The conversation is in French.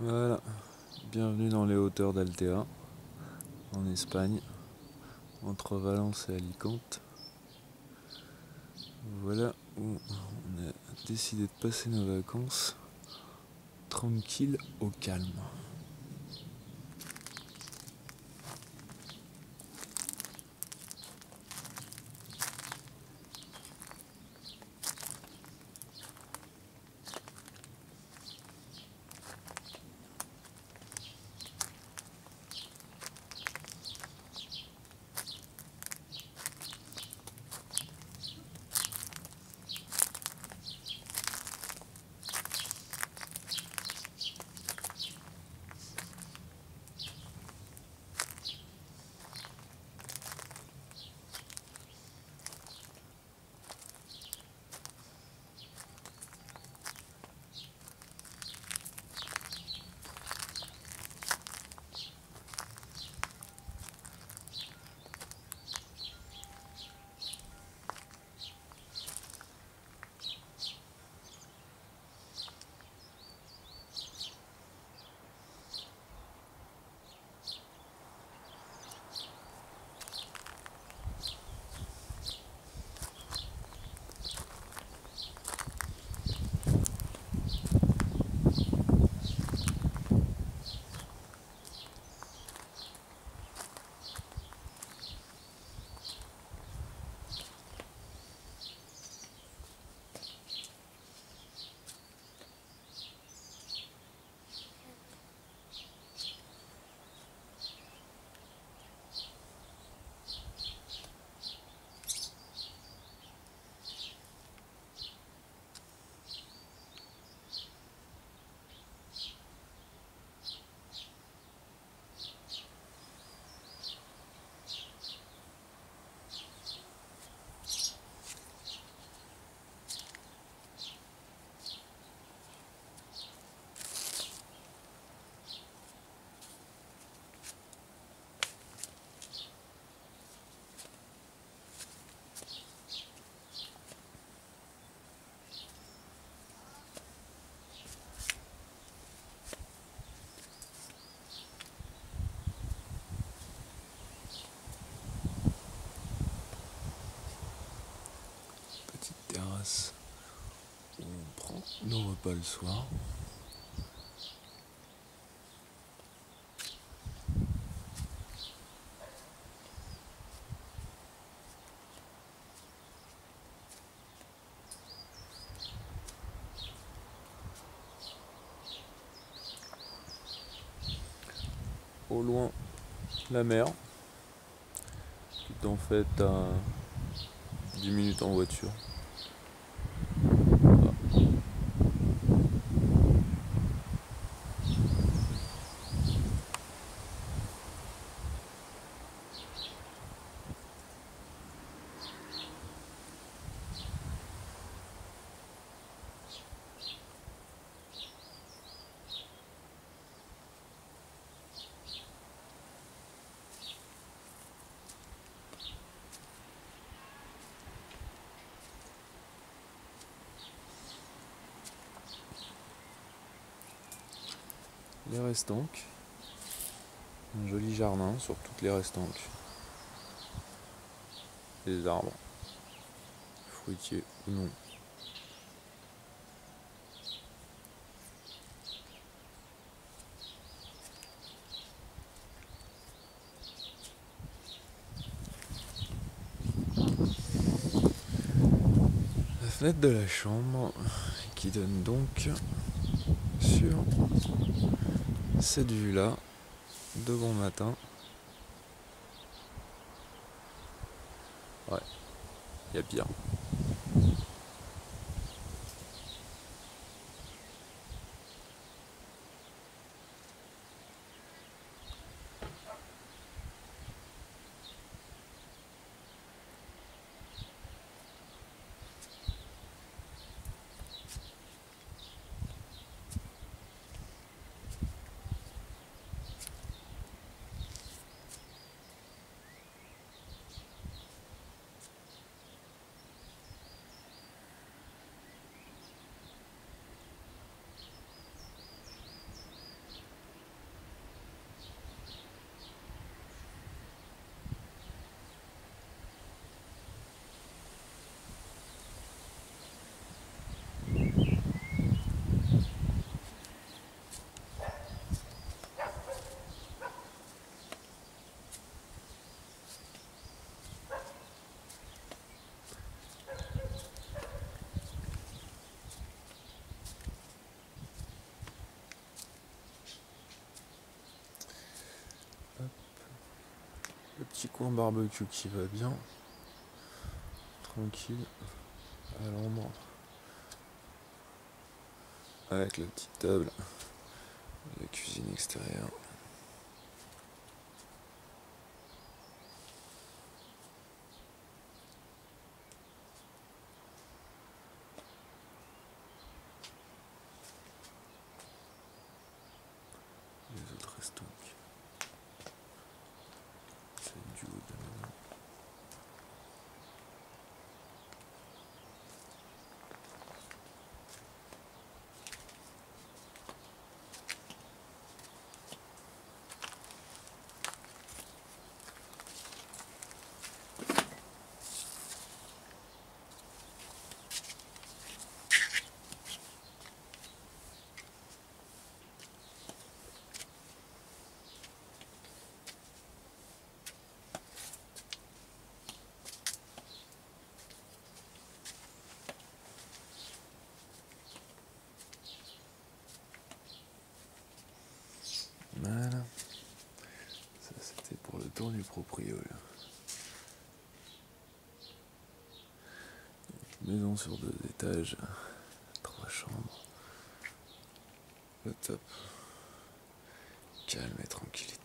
Voilà, bienvenue dans les hauteurs d'Altea, en Espagne, entre Valence et Alicante. Voilà où on a décidé de passer nos vacances tranquille au calme. On prend nos repas le soir. Au loin, la mer, qui est en fait à 10 minutes en voiture. Les restanques. Un joli jardin sur toutes les restanques. Des arbres, fruitiers ou non. La fenêtre de la chambre qui donne donc sur cette vue là de bon matin. Ouais, il y a pire. Petit coin barbecue qui va bien. Tranquille. À l'ombre. Avec la petite table. La cuisine extérieure. Le. Maison sur deux étages, trois chambres. Le top. Calme et tranquillité.